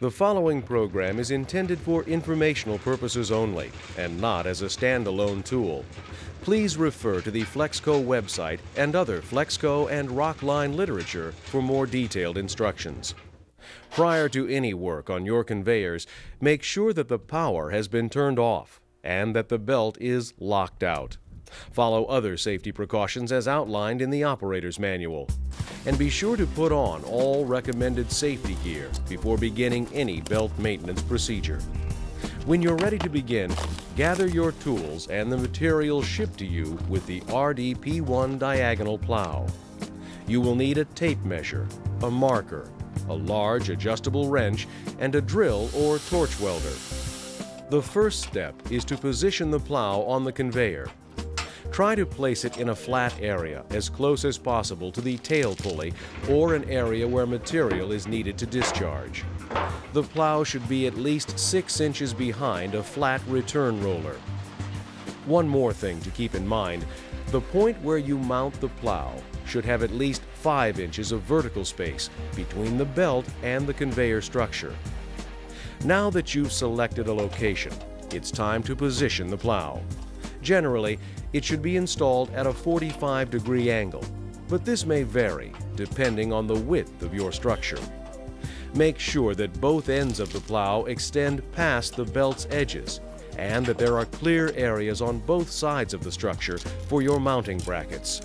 The following program is intended for informational purposes only and not as a standalone tool. Please refer to the Flexco website and other Flexco and Rockline literature for more detailed instructions. Prior to any work on your conveyors, make sure that the power has been turned off and that the belt is locked out. Follow other safety precautions as outlined in the operator's manual. And be sure to put on all recommended safety gear before beginning any belt maintenance procedure. When you're ready to begin, gather your tools and the materials shipped to you with the RDP1 diagonal plow. You will need a tape measure, a marker, a large adjustable wrench, and a drill or torch welder. The first step is to position the plow on the conveyor Try to place it in a flat area as close as possible to the tail pulley or an area where material is needed to discharge. The plow should be at least 6 inches behind a flat return roller. One more thing to keep in mind, the point where you mount the plow should have at least 5 inches of vertical space between the belt and the conveyor structure. Now that you've selected a location, it's time to position the plow. Generally, it should be installed at a 45 degree angle, but this may vary depending on the width of your structure. Make sure that both ends of the plow extend past the belt's edges and that there are clear areas on both sides of the structure for your mounting brackets.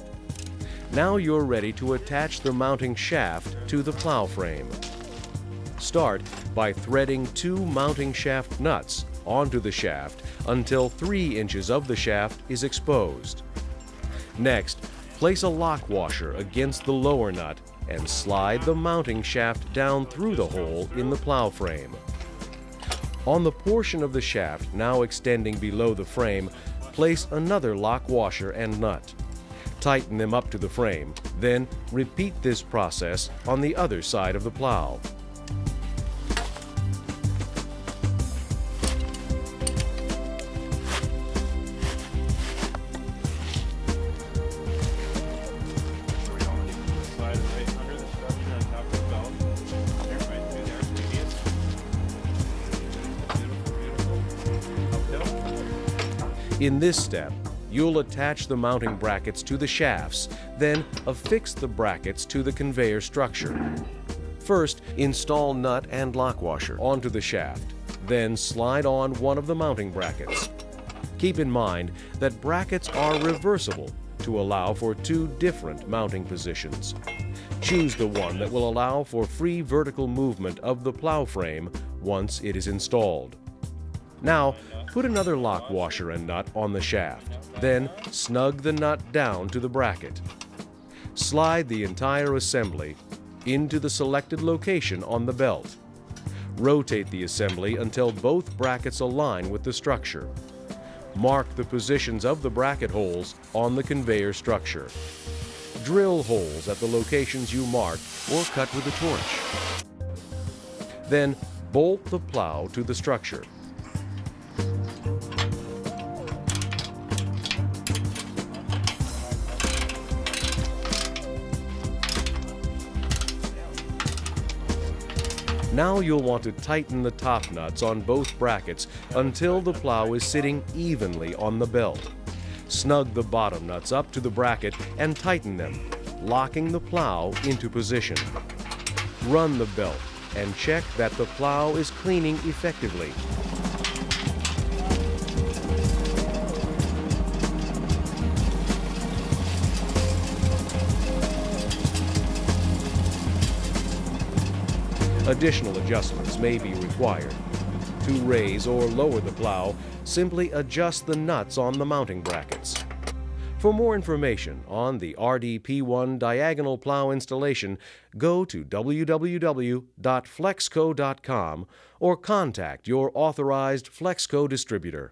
Now you're ready to attach the mounting shaft to the plow frame. Start by threading two mounting shaft nuts onto the shaft until 3 inches of the shaft is exposed. Next, place a lock washer against the lower nut and slide the mounting shaft down through the hole in the plow frame. On the portion of the shaft now extending below the frame, place another lock washer and nut. Tighten them up to the frame, then repeat this process on the other side of the plow. In this step, you'll attach the mounting brackets to the shafts, then affix the brackets to the conveyor structure. First, install nut and lock washer onto the shaft, then slide on one of the mounting brackets. Keep in mind that brackets are reversible to allow for two different mounting positions. Choose the one that will allow for free vertical movement of the plow frame once it is installed. Now, put another lock washer and nut on the shaft. Then, snug the nut down to the bracket. Slide the entire assembly into the selected location on the belt. Rotate the assembly until both brackets align with the structure. Mark the positions of the bracket holes on the conveyor structure. Drill holes at the locations you marked or cut with a torch. Then bolt the plow to the structure. Now you'll want to tighten the top nuts on both brackets until the plow is sitting evenly on the belt. Snug the bottom nuts up to the bracket and tighten them, locking the plow into position. Run the belt and check that the plow is cleaning effectively. Additional adjustments may be required. To raise or lower the plow, simply adjust the nuts on the mounting brackets. For more information on the RDP1 diagonal plow installation, go to www.flexco.com or contact your authorized Flexco distributor.